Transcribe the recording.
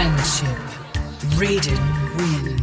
Friendship, Raiden wins.